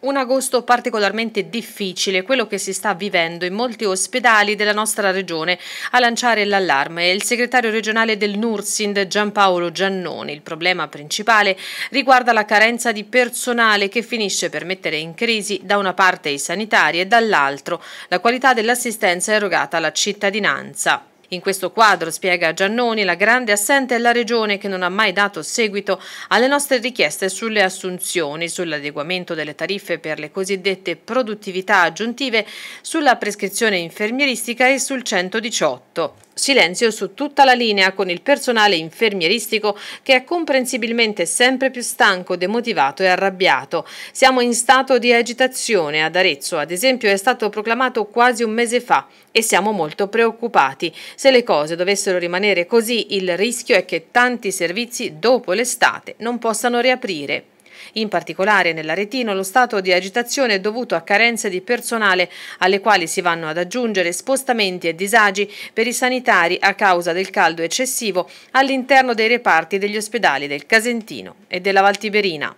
Un agosto particolarmente difficile, quello che si sta vivendo in molti ospedali della nostra regione. A lanciare l'allarme è il segretario regionale del Nursind Giampaolo Giannoni. Il problema principale riguarda la carenza di personale che finisce per mettere in crisi da una parte i sanitari e dall'altro la qualità dell'assistenza erogata alla cittadinanza. In questo quadro, spiega Giannoni, la grande assente è la Regione che non ha mai dato seguito alle nostre richieste sulle assunzioni, sull'adeguamento delle tariffe per le cosiddette produttività aggiuntive, sulla prescrizione infermieristica e sul 118. Silenzio su tutta la linea con il personale infermieristico che è comprensibilmente sempre più stanco, demotivato e arrabbiato. Siamo in stato di agitazione. Ad Arezzo, ad esempio, è stato proclamato quasi un mese fa e siamo molto preoccupati. Se le cose dovessero rimanere così, il rischio è che tanti servizi dopo l'estate non possano riaprire. In particolare nell'Aretino lo stato di agitazione è dovuto a carenze di personale alle quali si vanno ad aggiungere spostamenti e disagi per i sanitari a causa del caldo eccessivo all'interno dei reparti degli ospedali del Casentino e della Valtiberina.